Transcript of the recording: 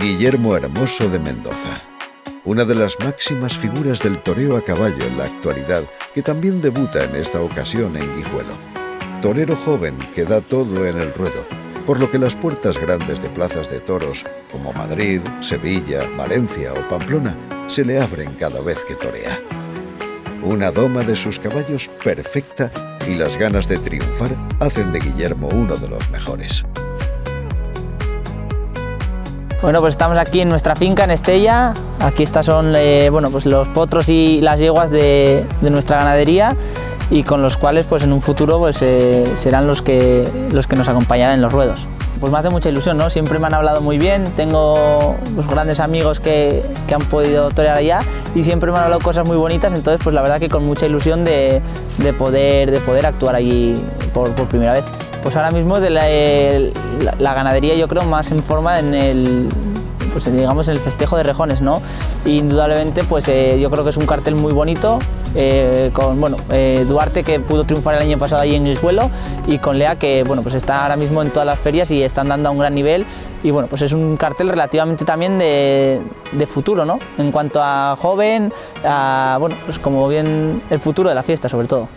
Guillermo Hermoso de Mendoza, una de las máximas figuras del toreo a caballo en la actualidad, que también debuta en esta ocasión en Guijuelo. Torero joven que da todo en el ruedo, por lo que las puertas grandes de plazas de toros como Madrid, Sevilla, Valencia o Pamplona se le abren cada vez que torea. Una doma de sus caballos perfecta y las ganas de triunfar hacen de Guillermo uno de los mejores. Bueno, pues estamos aquí en nuestra finca en Estella. Aquí estas son eh, bueno, pues los potros y las yeguas de, nuestra ganadería y con los cuales pues en un futuro pues, eh, serán los que, los que nos acompañarán en los ruedos. Pues me hace mucha ilusión, ¿no? Siempre me han hablado muy bien, tengo pues, grandes amigos que, que, han podido torear allá y siempre me han hablado cosas muy bonitas, entonces pues la verdad que con mucha ilusión de, de poder, de poder actuar allí por, por primera vez. Pues ahora mismo de la, ganadería yo creo más en forma en el, pues digamos en el festejo de rejones, ¿no? indudablemente pues eh, yo creo que es un cartel muy bonito, eh, con bueno, eh, Duarte que pudo triunfar el año pasado ahí en el suelo y con Lea que bueno, pues está ahora mismo en todas las ferias y están dando a un gran nivel y bueno, pues es un cartel relativamente también de, de futuro, ¿no? En cuanto a joven, a, bueno, pues como bien el futuro de la fiesta sobre todo.